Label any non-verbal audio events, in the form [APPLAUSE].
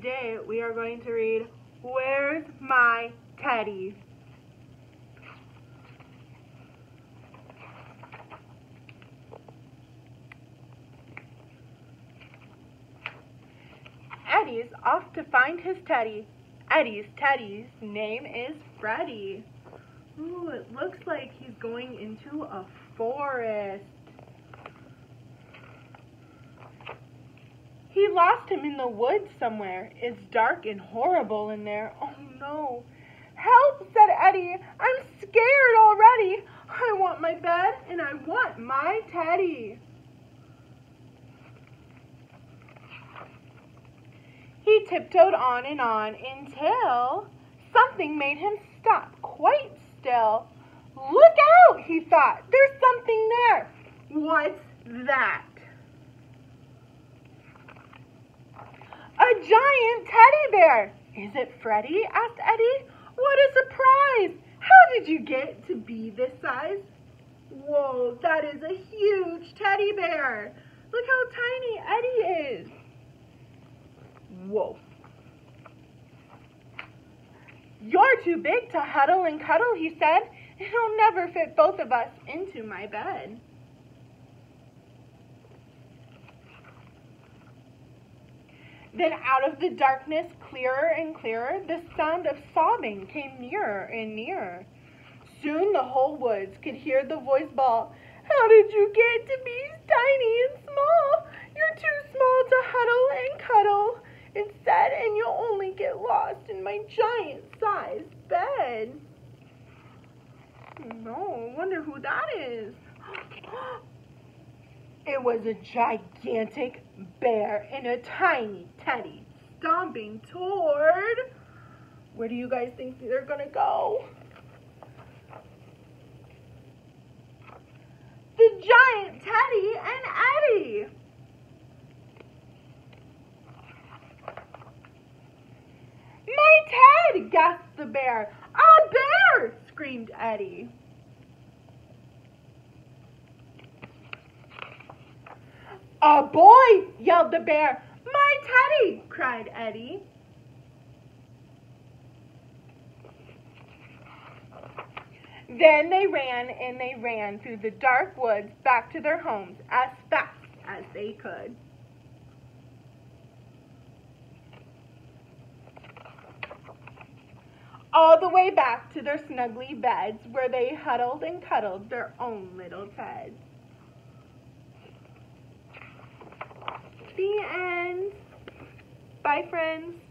today we are going to read Where's My Teddy? Eddie's off to find his teddy. Eddie's teddy's name is Freddie. Ooh, it looks like he's going into a forest. He lost him in the woods somewhere. It's dark and horrible in there. Oh no. Help, said Eddie. I'm scared already. I want my bed and I want my teddy. He tiptoed on and on until something made him stop quite still. Look out, he thought. There's something there. What's that? A giant teddy bear. Is it Freddie? asked Eddie. What a surprise! How did you get to be this size? Whoa, that is a huge teddy bear. Look how tiny Eddie is. Whoa. You're too big to huddle and cuddle, he said. It'll never fit both of us into my bed. Then out of the darkness, clearer and clearer, the sound of sobbing came nearer and nearer. Soon the whole woods could hear the voice bawl, How did you get to be tiny and small? You're too small to huddle and cuddle. Instead, and you'll only get lost in my giant-sized bed. No, wonder who that is. [GASPS] [GASPS] [GASPS] It was a gigantic bear and a tiny teddy stomping toward. Where do you guys think they're to go? The giant teddy and Eddie. My Ted, gasped the bear. A bear, screamed Eddie. A boy! yelled the bear. My teddy! cried Eddie. Then they ran and they ran through the dark woods back to their homes as fast as they could. All the way back to their snuggly beds where they huddled and cuddled their own little Teds. The end. Bye, friends.